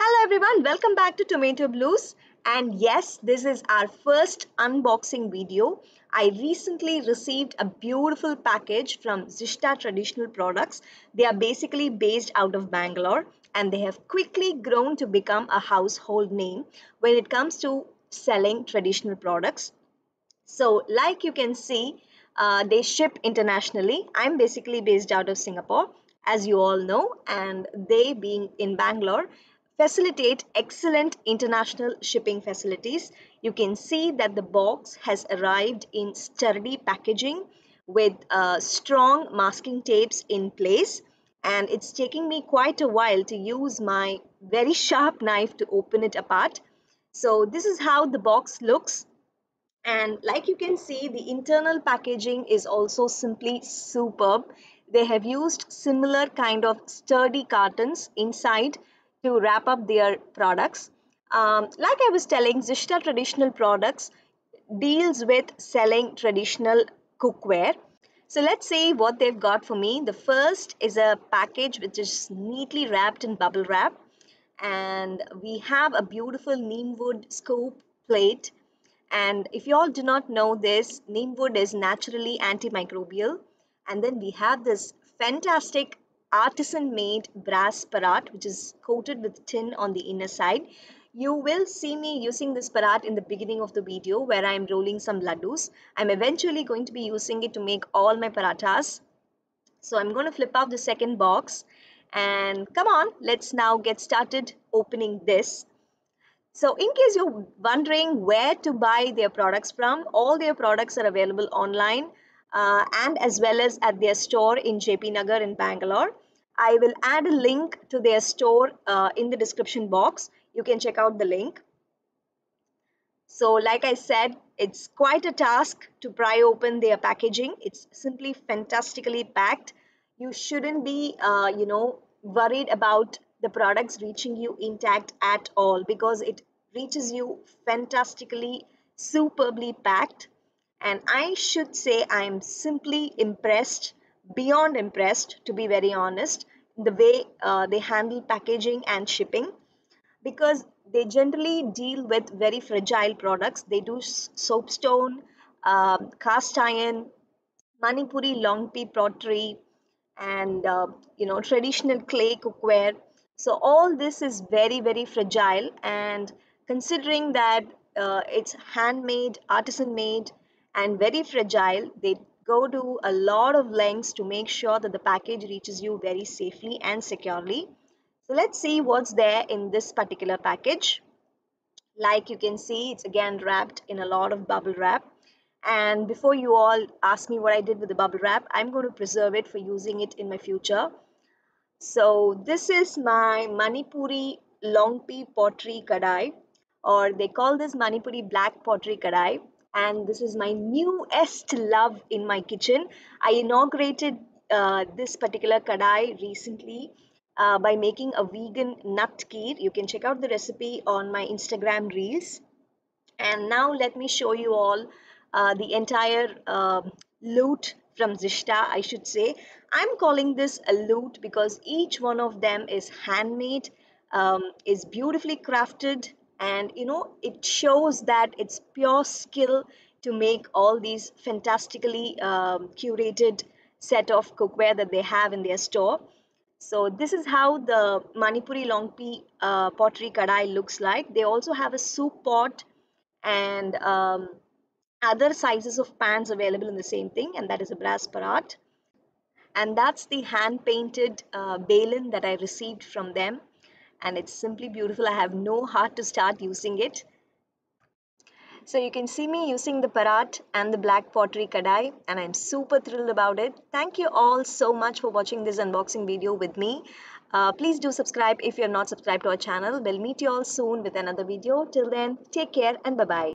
Hello everyone, welcome back to Tomato Blues. And yes, this is our first unboxing video. I recently received a beautiful package from Zishta Traditional Products. They are basically based out of Bangalore and they have quickly grown to become a household name when it comes to selling traditional products. So like you can see, uh, they ship internationally. I'm basically based out of Singapore, as you all know, and they being in Bangalore, facilitate excellent international shipping facilities. You can see that the box has arrived in sturdy packaging with uh, strong masking tapes in place and it's taking me quite a while to use my very sharp knife to open it apart. So this is how the box looks and like you can see the internal packaging is also simply superb. They have used similar kind of sturdy cartons inside to wrap up their products. Um, like I was telling, Zishta Traditional Products deals with selling traditional cookware. So let's see what they've got for me. The first is a package which is neatly wrapped in bubble wrap. And we have a beautiful neem wood scoop plate. And if you all do not know this, neem wood is naturally antimicrobial. And then we have this fantastic artisan made brass parat which is coated with tin on the inner side. You will see me using this parat in the beginning of the video where I am rolling some laddus. I'm eventually going to be using it to make all my paratas. So I'm going to flip out the second box and come on, let's now get started opening this. So in case you're wondering where to buy their products from, all their products are available online uh, and as well as at their store in JP Nagar in Bangalore. I will add a link to their store uh, in the description box. You can check out the link. So like I said, it's quite a task to pry open their packaging. It's simply fantastically packed. You shouldn't be, uh, you know, worried about the products reaching you intact at all because it reaches you fantastically, superbly packed and I should say I'm simply impressed, beyond impressed to be very honest, the way uh, they handle packaging and shipping because they generally deal with very fragile products. They do soapstone, um, cast iron, Manipuri Longpi pottery, and uh, you know traditional clay cookware. So all this is very very fragile, and considering that uh, it's handmade, artisan made, and very fragile. They go to a lot of lengths to make sure that the package reaches you very safely and securely. So let's see what's there in this particular package. Like you can see, it's again wrapped in a lot of bubble wrap. And before you all ask me what I did with the bubble wrap, I'm going to preserve it for using it in my future. So this is my Manipuri Longpi pottery kadai or they call this Manipuri black pottery kadai and this is my newest love in my kitchen. I inaugurated uh, this particular kadai recently uh, by making a vegan nut kheer. You can check out the recipe on my Instagram reels. And now let me show you all uh, the entire um, loot from Zishta, I should say. I'm calling this a loot because each one of them is handmade, um, is beautifully crafted, and you know it shows that it's pure skill to make all these fantastically um, curated set of cookware that they have in their store. So this is how the manipuri Longpi uh, pottery kadai looks like. They also have a soup pot and um, other sizes of pans available in the same thing and that is a brass parat. And that's the hand painted uh, balin that i received from them and it's simply beautiful. I have no heart to start using it. So you can see me using the parat and the black pottery kadai and I'm super thrilled about it. Thank you all so much for watching this unboxing video with me. Uh, please do subscribe if you're not subscribed to our channel. We'll meet you all soon with another video. Till then, take care and bye-bye.